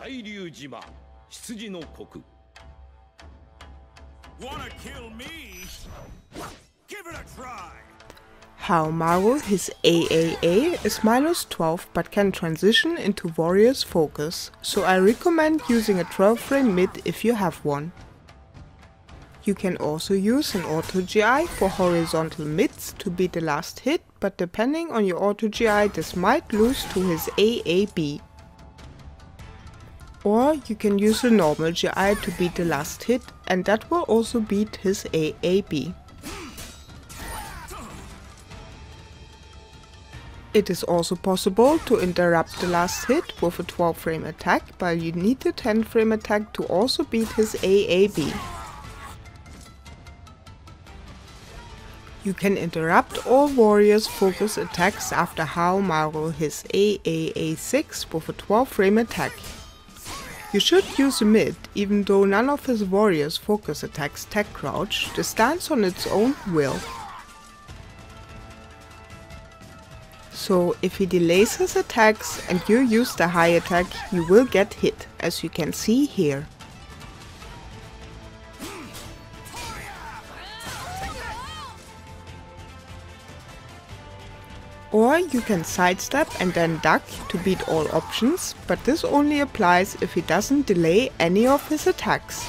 大竜島羊の国 Wanna kill me? Give it a try! Haohmaru, his AAA, is minus 12 but can transition into Warrior's Focus, so I recommend using a 12 frame mid if you have one. You can also use an auto GI for horizontal mids to be the last hit, but depending on your auto GI this might lose to his AAB. Or you can use a normal GI to beat the last hit and that will also beat his AAB. It is also possible to interrupt the last hit with a 12 frame attack, but you need the 10 frame attack to also beat his AAB. You can interrupt all warriors' focus attacks after Haohmaru his AAA6 with a 12 frame attack. You should use a mid, even though none of his warriors' focus attacks tech crouch, the stands on its own will. So if he delays his attacks and you use the high attack, you will get hit, as you can see here. Or you can sidestep and then duck to beat all options, but this only applies if he doesn't delay any of his attacks.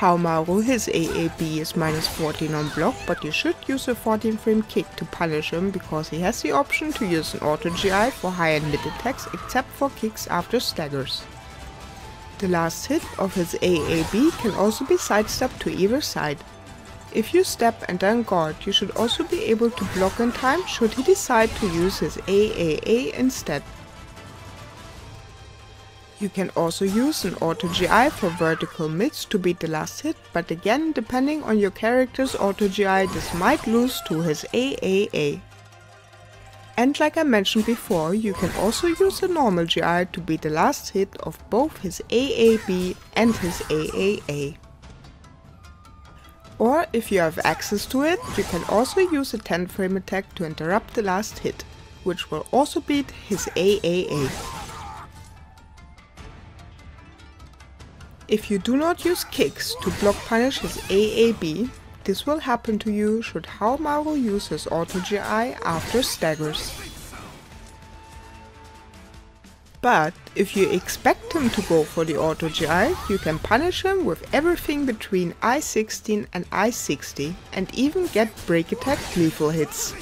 Haohmaru, his AAB is minus 14 on block, but you should use a 14 frame kick to punish him because he has the option to use an auto GI for high and mid attacks except for kicks after staggers. The last hit of his AAB can also be sidestepped to either side. If you step and then guard, you should also be able to block in time should he decide to use his AAA instead. You can also use an auto GI for vertical mids to beat the last hit, but again depending on your character's auto GI this might lose to his AAA. And like I mentioned before, you can also use a normal GI to beat the last hit of both his AAB and his AAA. Or if you have access to it, you can also use a 10 frame attack to interrupt the last hit, which will also beat his AAA. If you do not use kicks to block punish his AAB, this will happen to you should Haohmaru use his auto GI after staggers. But if you expect him to go for the auto GI, you can punish him with everything between I-16 and I-60 and even get break attack lethal hits.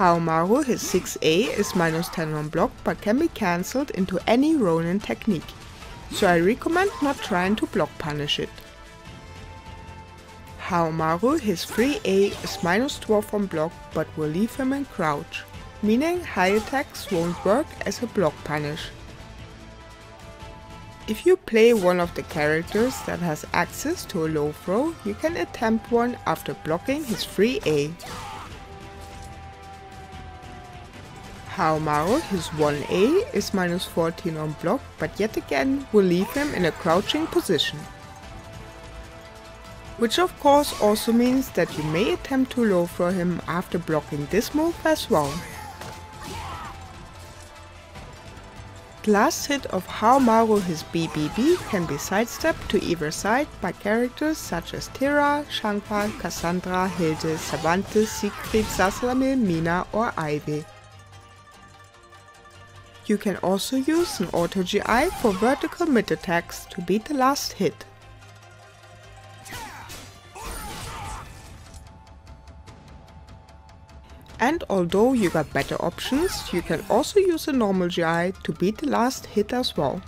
Haohmaru, his 6A is minus 10 on block but can be cancelled into any Ronin technique, so I recommend not trying to block punish it. Haohmaru, his 3A is minus 12 on block but will leave him in crouch, meaning high attacks won't work as a block punish. If you play one of the characters that has access to a low throw, you can attempt one after blocking his 3A. Haohmaru, his 1A, is minus 14 on block, but yet again will leave him in a crouching position. Which of course also means that you may attempt to low throw him after blocking this move as well. The last hit of Haohmaru his BBB can be sidestepped to either side by characters such as Tira, Xianghua, Cassandra, Hilde, Cervantes, Siegfried, Zasalamel, Mina or Ivy. You can also use an auto GI for vertical mid attacks to beat the last hit. And although you got better options, you can also use a normal GI to beat the last hit as well.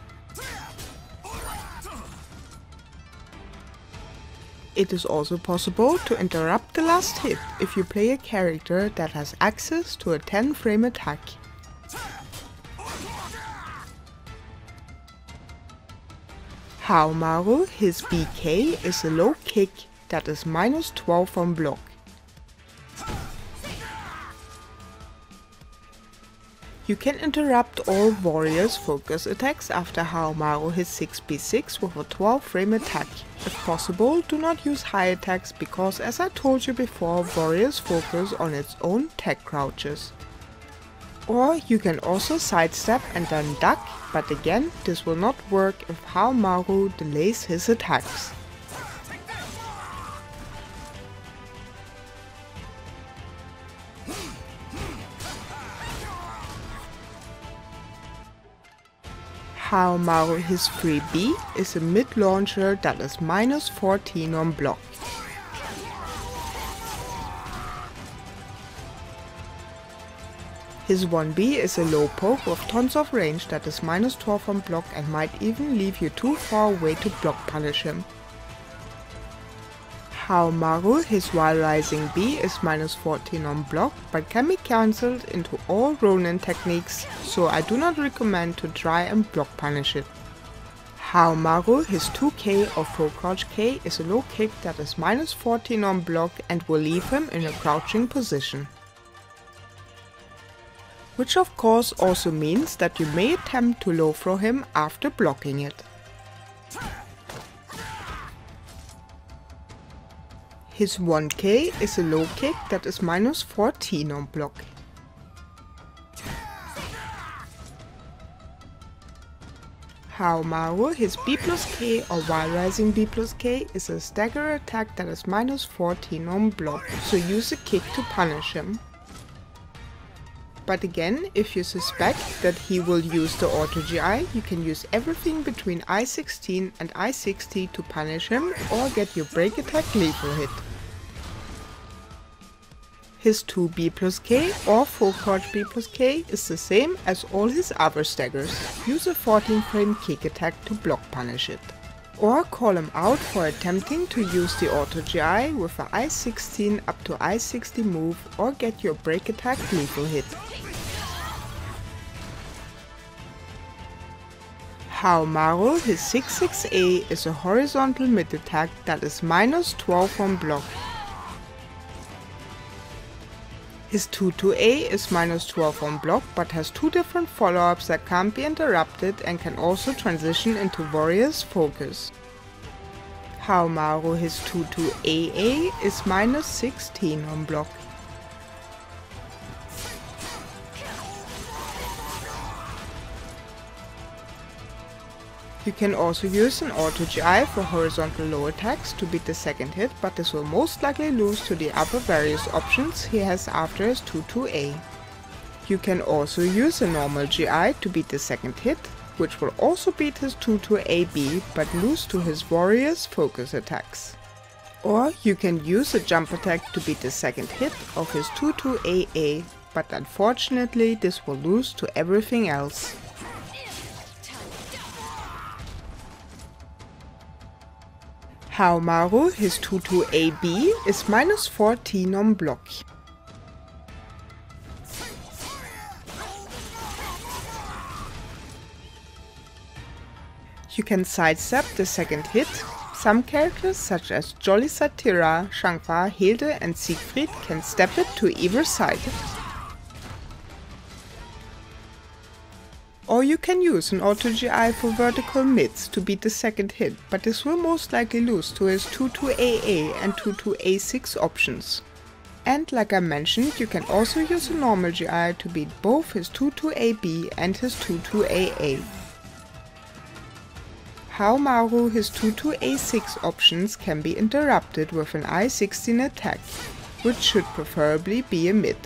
It is also possible to interrupt the last hit if you play a character that has access to a 10 frame attack. Haohmaru, his BK is a low kick that is minus 12 on block. You can interrupt all warriors' focus attacks after Haohmaru hits 6b6 with a 12 frame attack. If possible, do not use high attacks because as I told you before, warriors focus on its own tech crouches. Or you can also sidestep and then duck, but again, this will not work if Haohmaru delays his attacks. Haohmaru his 3B is a mid-launcher that is minus 14 on block. His 1B is a low poke with tons of range that is minus 12 on block and might even leave you too far away to block punish him. Haohmaru, his while rising B is minus 14 on block, but can be cancelled into all Ronin techniques, so I do not recommend to try and block punish it. Haohmaru, his 2k or full crouch K is a low kick that is minus 14 on block and will leave him in a crouching position. Which of course also means that you may attempt to low throw him after blocking it. His 1k is a low kick that is minus 14 on block. Haohmaru, his B plus K or while rising B plus K is a stagger attack that is minus 14 on block, so use a kick to punish him. But again, if you suspect that he will use the auto GI, you can use everything between I-16 and I-60 to punish him or get your break attack lethal hit. His 2B plus K or full crouch B plus K is the same as all his other staggers. Use a 14 frame kick attack to block punish it. Or call him out for attempting to use the auto GI with a I-16 up to I-60 move or get your break attack lethal hit. Haohmaru, his 66A is a horizontal mid attack that is minus 12 on block. His 2-2-A is minus 12 on block but has two different follow-ups that can't be interrupted and can also transition into Warrior's Focus. Haohmaru, his 22AA is minus 16 on block. You can also use an auto GI for horizontal low attacks to beat the second hit, but this will most likely lose to the other various options he has after his 2-2A. You can also use a normal GI to beat the second hit, which will also beat his 2-2AB but lose to his warrior's focus attacks. Or you can use a jump attack to beat the second hit of his 2-2AA, but unfortunately this will lose to everything else. Haohmaru, his 2-2-AB, is minus 14 on block. You can sidestep the second hit. Some characters such as Jolly Satira, Xianghua, Hilde and Siegfried can step it to either side. Or you can use an auto GI for vertical mids to beat the second hit, but this will most likely lose to his 22AA and 22A6 options. And like I mentioned, you can also use a normal GI to beat both his 22AB and his 22AA. Haohmaru, his 22A6 options can be interrupted with an I-16 attack, which should preferably be a mid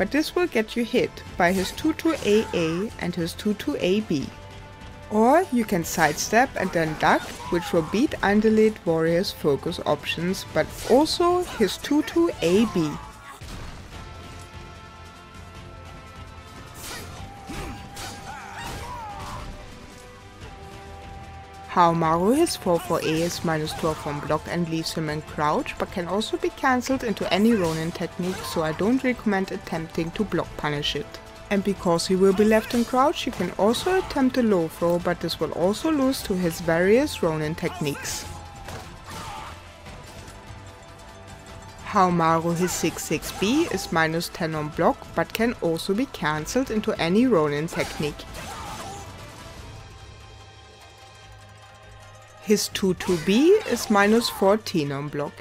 but this will get you hit by his 22AA and his 22AB. Or you can sidestep and then duck, which will beat Undelayed Warrior's focus options, but also his 22AB. Haohmaru his 4-4A is minus 12 on block and leaves him in crouch, but can also be cancelled into any Ronin technique, so I don't recommend attempting to block punish it. And because he will be left in crouch, you can also attempt a low throw, but this will also lose to his various Ronin techniques. Haohmaru his 6-6b is minus 10 on block but can also be cancelled into any Ronin technique. His 2-2b is minus 14 on block.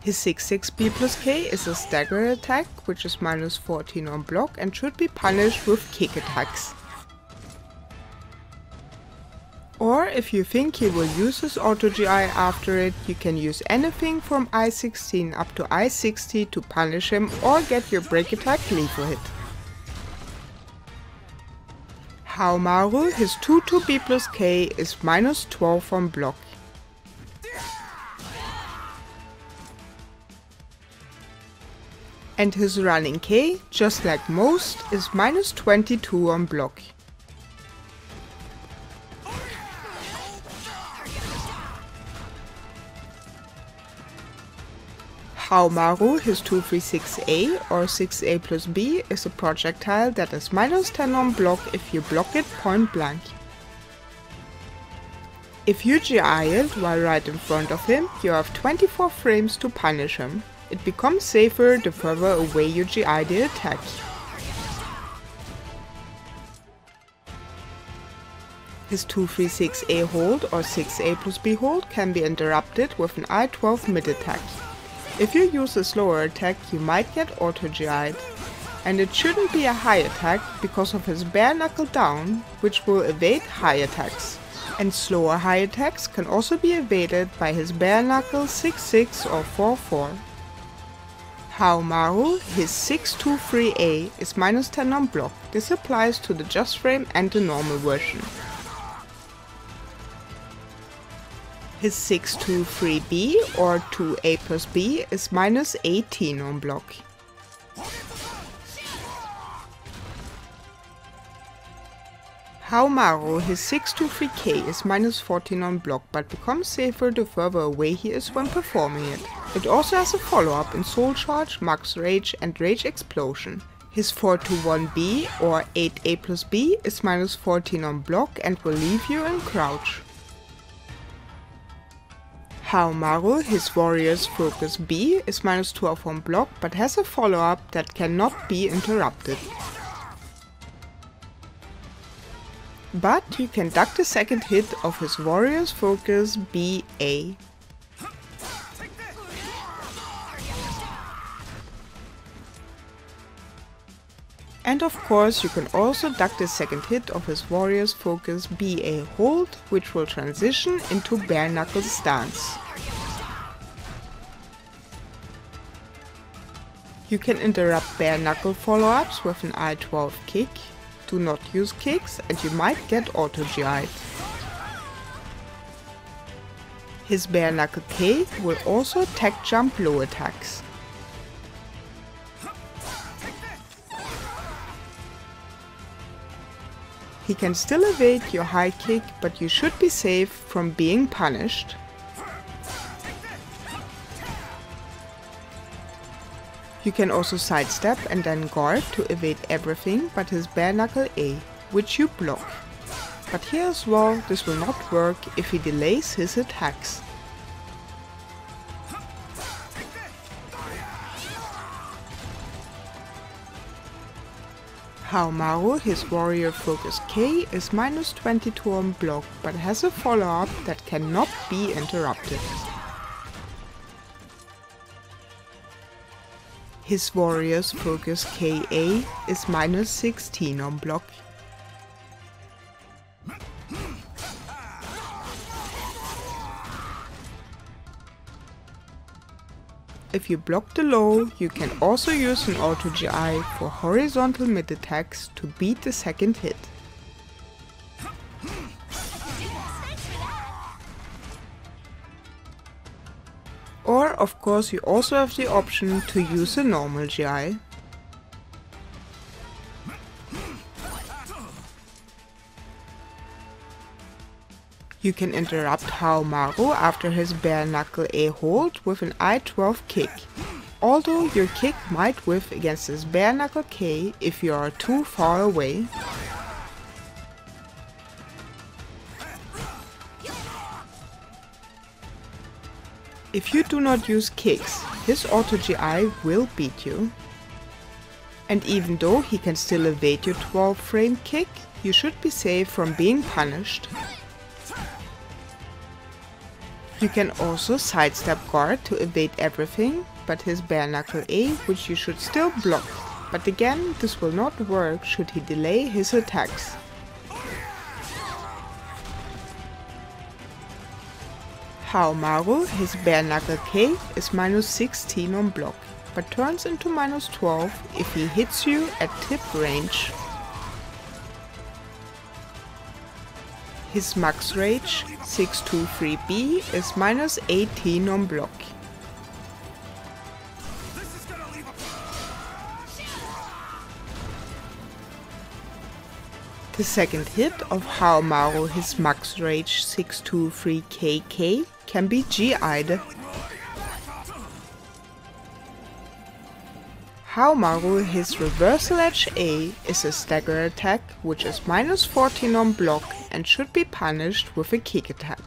His 6-6b plus k is a stagger attack, which is minus 14 on block and should be punished with kick attacks. Or if you think he will use his auto GI after it, you can use anything from I-16 up to I-60 to punish him or get your break attack lethal hit. Haohmaru, his 2-2b plus k is minus 12 on block. And his running k, just like most, is minus 22 on block. Haohmaru, his 236A or 6A plus B is a projectile that is minus 10 on block if you block it point blank. If you GI it while right in front of him, you have 24 frames to punish him. It becomes safer the further away you GI the attack. His 236A hold or 6A plus B hold can be interrupted with an I-12 mid attack. If you use a slower attack, you might get auto-GI'd. And it shouldn't be a high attack because of his bare knuckle down, which will evade high attacks. And slower high attacks can also be evaded by his bare knuckle 6-6 or 4-4. Haohmaru, his 623A is minus 10 on block. This applies to the just frame and the normal version. His 623B or 2A plus B is minus 18 on block. Haohmaru, his 623K is minus 14 on block but becomes safer the further away he is when performing it. It also has a follow-up in Soul Charge, Max Rage and Rage Explosion. His 421B or 8A plus B is minus 14 on block and will leave you in crouch. Haohmaru, his warrior's focus B, is minus 12 on block but has a follow-up that cannot be interrupted. But you can duck the second hit of his warrior's focus BA. And of course you can also duck the second hit of his warrior's focus BA hold, which will transition into bare knuckle stance. You can interrupt bare knuckle follow-ups with an I-12 kick, do not use kicks and you might get auto-GI'd. His bare knuckle K will also attack jump low attacks. He can still evade your high kick, but you should be safe from being punished. You can also sidestep and then guard to evade everything but his bare knuckle A, which you block. But here as well, this will not work if he delays his attacks. Haohmaru, his warrior focus K, is minus 22 on block, but has a follow-up that cannot be interrupted. His warrior's focus KA is minus 16 on block. If you block the low, you can also use an auto GI for horizontal mid attacks to beat the second hit. Of course you also have the option to use a normal GI. You can interrupt Haohmaru after his bare knuckle A hold with an I-12 kick. Although your kick might whiff against his bare knuckle K if you are too far away. If you do not use kicks, his auto GI will beat you. And even though he can still evade your 12 frame kick, you should be safe from being punished. You can also sidestep guard to evade everything, but his bare knuckle A, which you should still block. But again, this will not work should he delay his attacks. Haohmaru, his bare knuckle K is minus 16 on block, but turns into minus 12 if he hits you at tip range. His max rage, 623B, is minus 18 on block. The second hit of Haohmaru, his max rage 623KK, can be GI'd. Haohmaru, his reversal edge A is a stagger attack which is minus 14 on block and should be punished with a kick attack.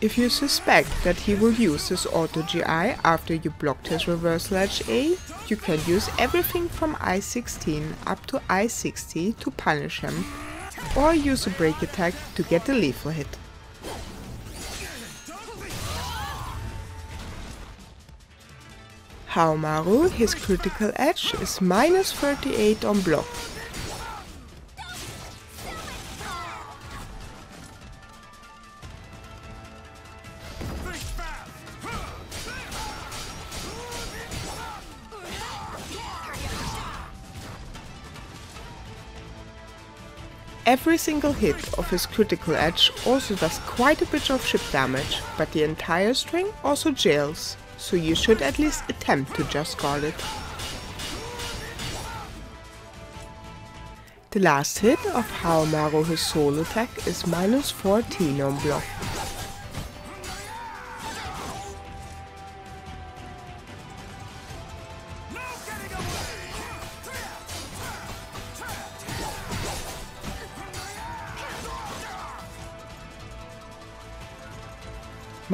If you suspect that he will use his auto GI after you blocked his reversal edge A, you can use everything from I-16 up to I-60 to punish him, or use a break attack to get a lethal hit. Haohmaru, his critical edge is minus 38 on block. Every single hit of his critical edge also does quite a bit of ship damage, but the entire string also jails, so you should at least attempt to just guard it. The last hit of Haohmaru his soul attack is minus 14 on block.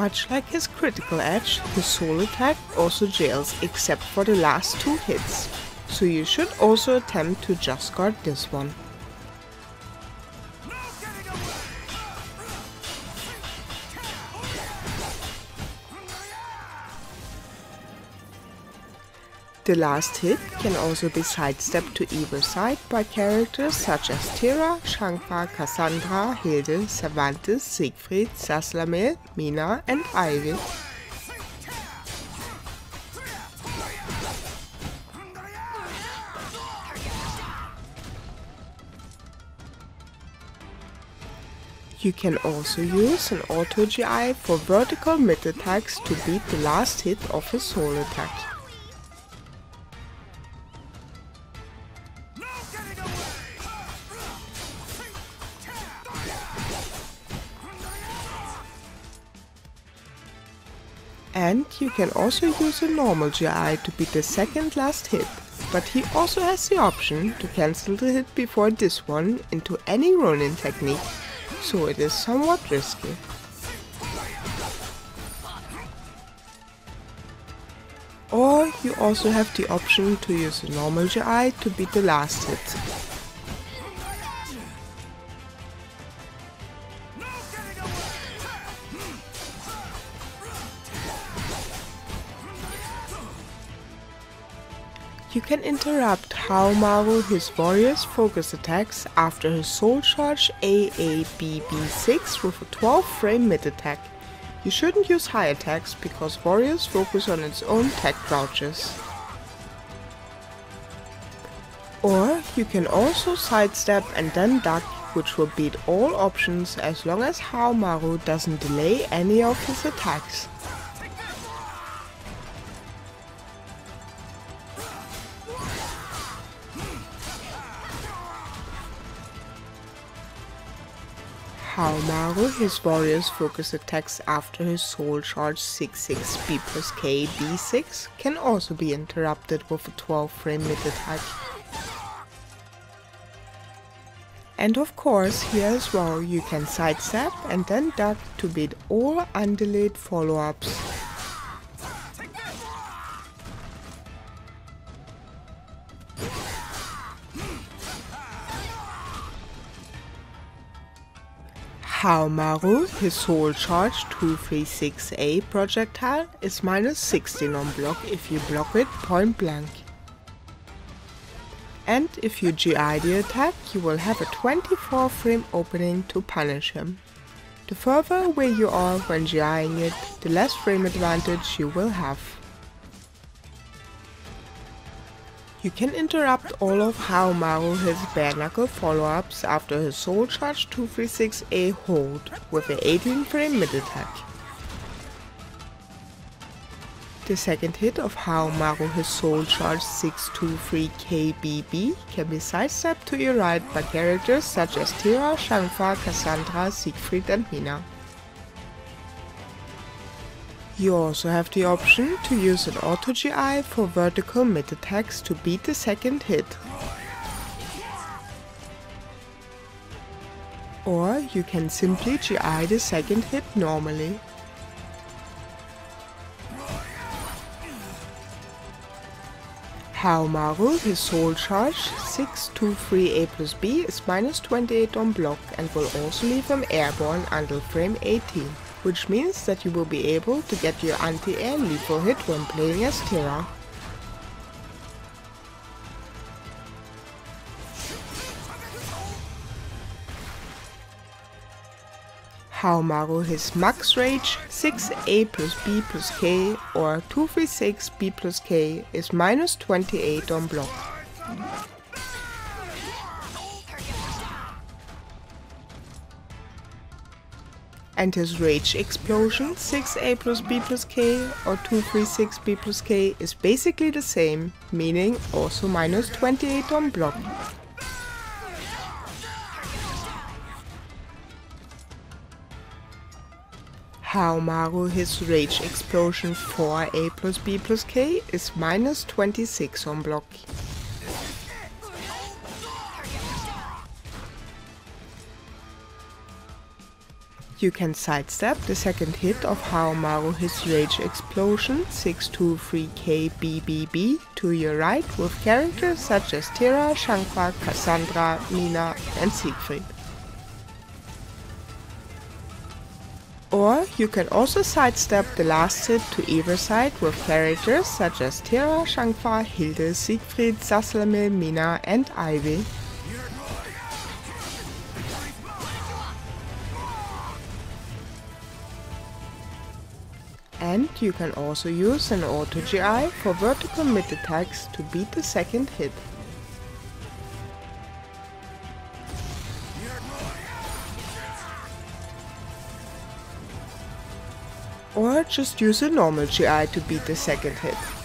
Much like his critical edge, his soul attack also jails except for the last two hits, so you should also attempt to just guard this one. The last hit can also be sidestepped to either side by characters such as Tira, Xianghua, Cassandra, Hilde, Cervantes, Siegfried, Zasalamel, Mina and Ivy. You can also use an auto GI for vertical mid attacks to beat the last hit of his soul attack. And you can also use a normal GI to beat the second last hit, but he also has the option to cancel the hit before this one into any Ronin technique, so it is somewhat risky. Also have the option to use a normal GI to beat the last hit. You can interrupt Haohmaru his warrior's focus attacks after his soul charge AABB6 with a 12 frame mid attack. You shouldn't use high attacks because warriors focus on its own tech crouches. Or you can also sidestep and then duck which will beat all options as long as Haohmaru doesn't delay any of his attacks. Haohmaru, his warriors focus attacks after his soul charge 66B plus K B6 can also be interrupted with a 12 frame mid attack. And of course, here as well, you can sidestep and then duck to beat all undelayed follow-ups. Haohmaru, his Soul Charge 236A projectile, is minus 16 on block if you block it point blank. And if you GI the attack, you will have a 24 frame opening to punish him. The further away you are when GIing it, the less frame advantage you will have. You can interrupt all of Haohmaru his bare knuckle follow-ups after his Soul Charge 236A hold with an 18 frame mid attack. The second hit of Haohmaru his Soul Charge 623KBB can be sidestepped to your right by characters such as Tira, Xianghua, Cassandra, Siegfried and Mina. You also have the option to use an auto GI for vertical mid attacks to beat the second hit. Or you can simply GI the second hit normally. Haohmaru, his soul charge 623A plus B is minus 28 on block and will also leave him airborne until frame 18, which means that you will be able to get your anti-air lethal hit when playing as Tira. Haohmaru his max rage 6A plus B plus K or 236 B plus K is minus 28 on block. And his rage explosion 6A plus B plus K or 236 B plus K is basically the same, meaning also minus 28 on block. Haohmaru his Rage Explosion 4A plus B plus K is minus 26 on block. You can sidestep the second hit of Haohmaru his Rage Explosion 623K BBB to your right with characters such as Tira, Xianghua, Cassandra, Mina and Siegfried. Or you can also sidestep the last hit to either side with characters such as Tira, Xianghua, Hilde, Siegfried, Zasalamel, Mina and Ivy. And you can also use an auto GI for vertical mid attacks to beat the second hit. Or just use a normal GI to beat the second hit.